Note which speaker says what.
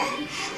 Speaker 1: 来。